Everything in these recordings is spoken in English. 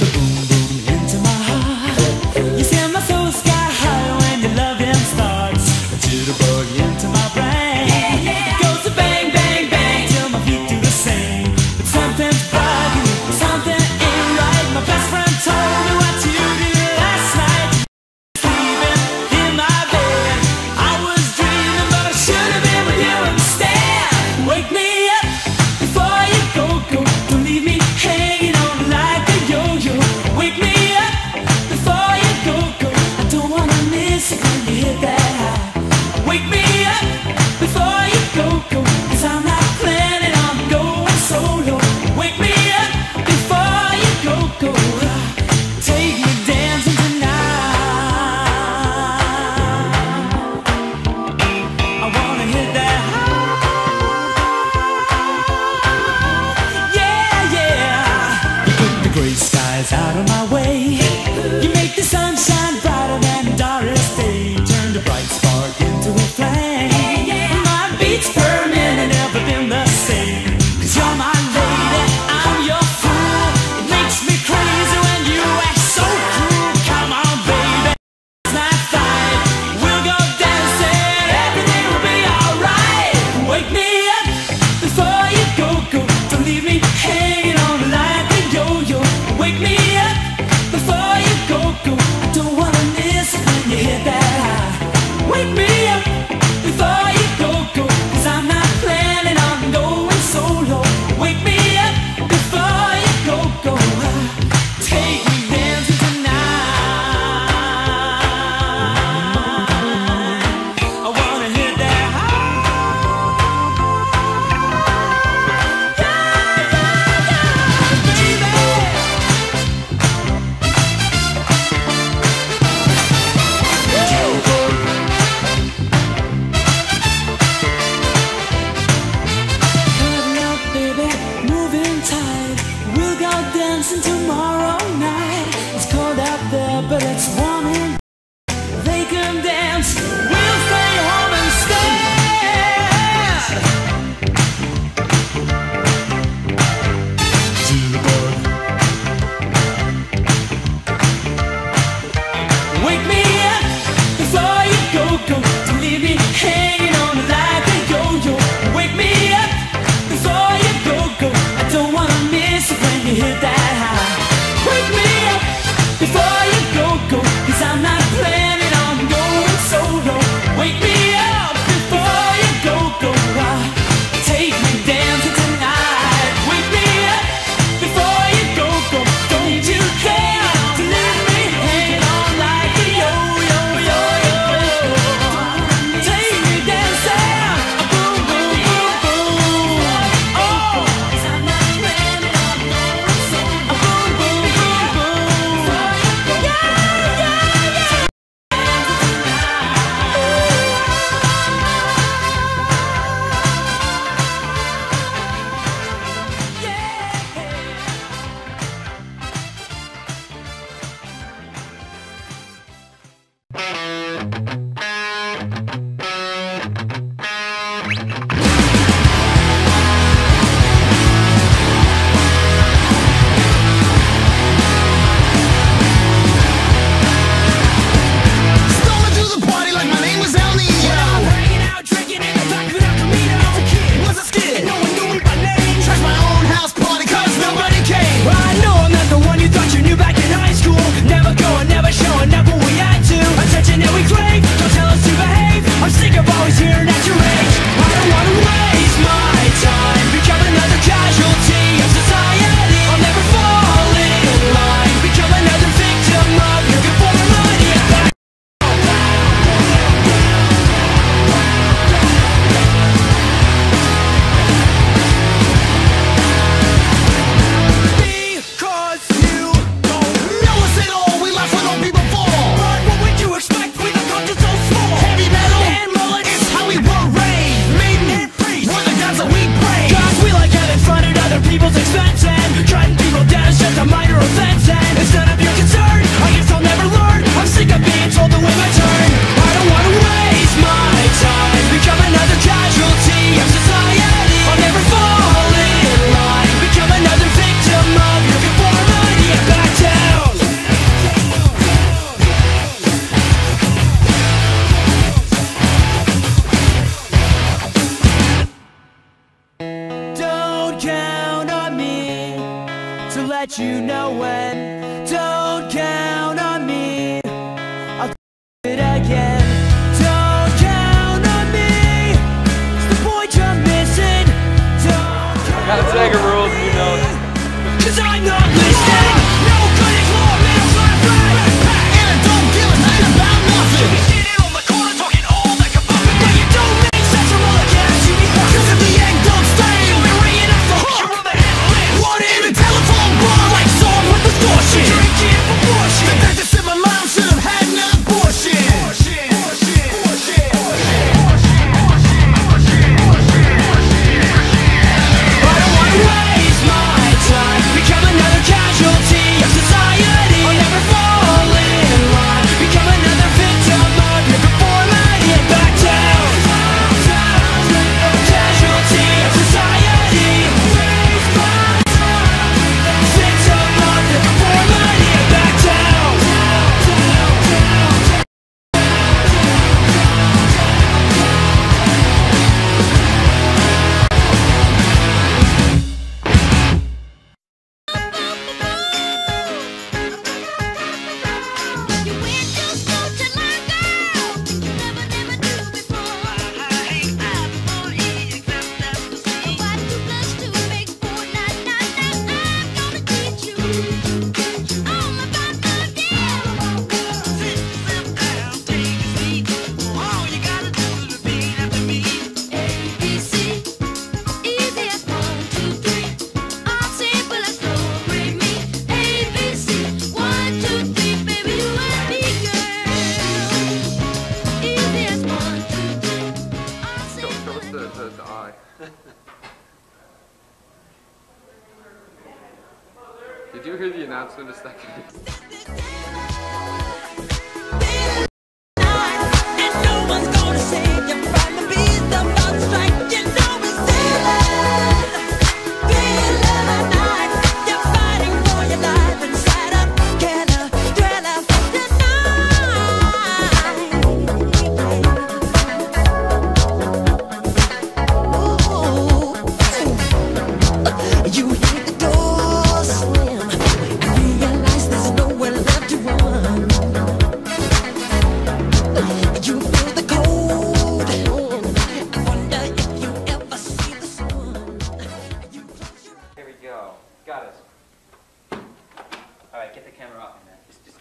the boom.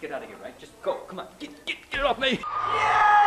get out of here, right? Just go. Come on. Get, get, get off me. Yeah!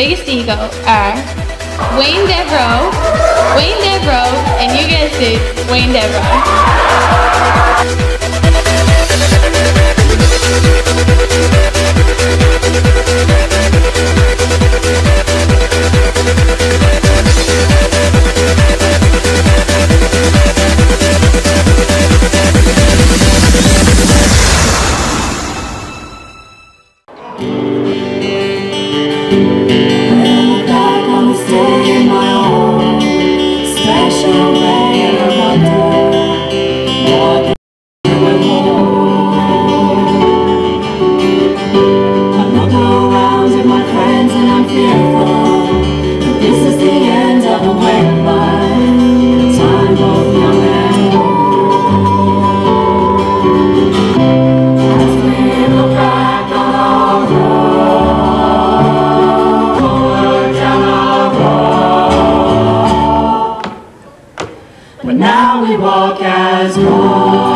Biggest Ego are Wayne Devereaux, Wayne Devereaux, and you guessed it, Wayne Devereaux. But we walk as one.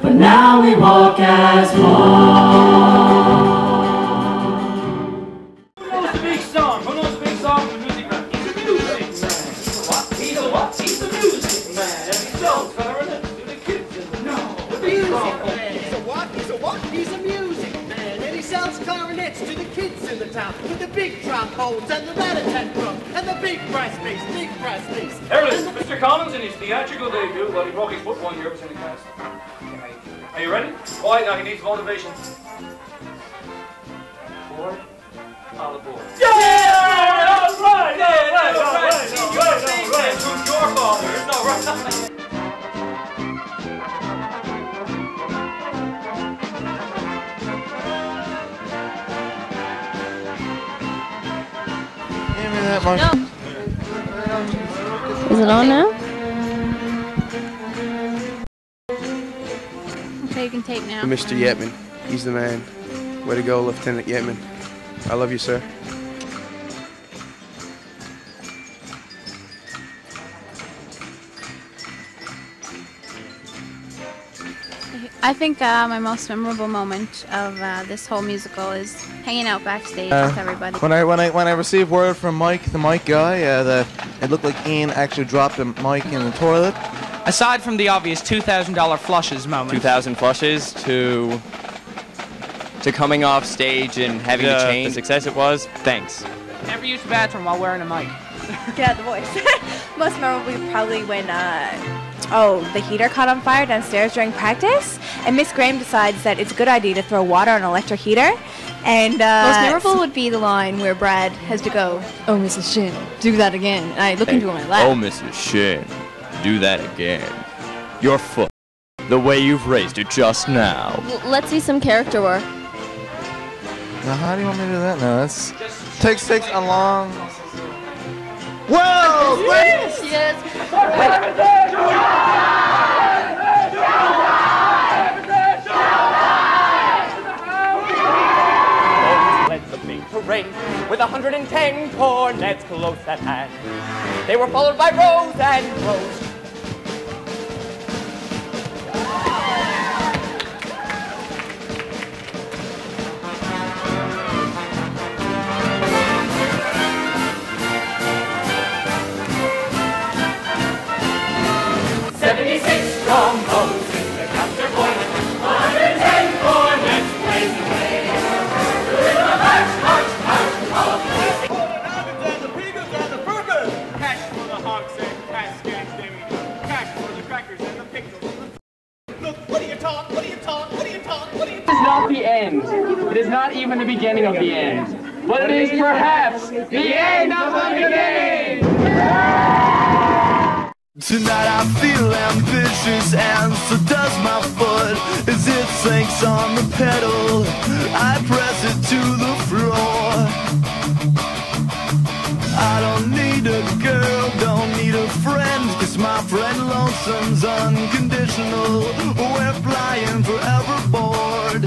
But now we walk as one. Sells to the kids in the town with the big trombones and the rat-a-tat drum and the big brass bass, big brass bass. There it is, Mr. Collins in his theatrical debut. Well, he broke his foot one year, was in the cast. Are you ready? Quiet now, he needs motivation. Board? All aboard. Yeah! All right! All right! All right! All right! All right! All right! All right! All right! All right! that, Mark? Is it on now? Okay, you can tape now. Mr. Yetman. He's the man. Way to go, Lieutenant Yetman. I love you, sir. I think uh, my most memorable moment of uh, this whole musical is hanging out backstage Uh, with everybody. When I when I when I received word from Mike, the mic guy, uh, that it looked like Ian actually dropped a mic in the toilet. Aside from the obvious $2,000 flushes moment. 2,000 flushes to to coming off stage and having The- to change the success it was. Thanks. Never use the bathroom while wearing a mic. Get out the voice. Most memorable probably when, uh, oh, the heater caught on fire downstairs during practice, and Miss Graham decides that it's a good idea to throw water on an electric heater. And uh, Most memorable would be the line where Brad has to go, "Oh, Mrs. Shinn, do that again." And I look into him and I laugh. Oh, Mrs. Shinn, do that again. Your foot, the way you've raised it just now. L- let's see some character work. Now, how do you want me to do that? No, that's takes takes a long. Whoa! Yes, yes. led the big parade with 110 cornets close at hand. They were followed by rows and rows. End. But it is perhaps the end of the beginning. Tonight I feel ambitious and so does my foot As it sinks on the pedal I press it to the floor I don't need a girl, don't need a friend Cause my friend Lonesome's unconditional We're flying forever bored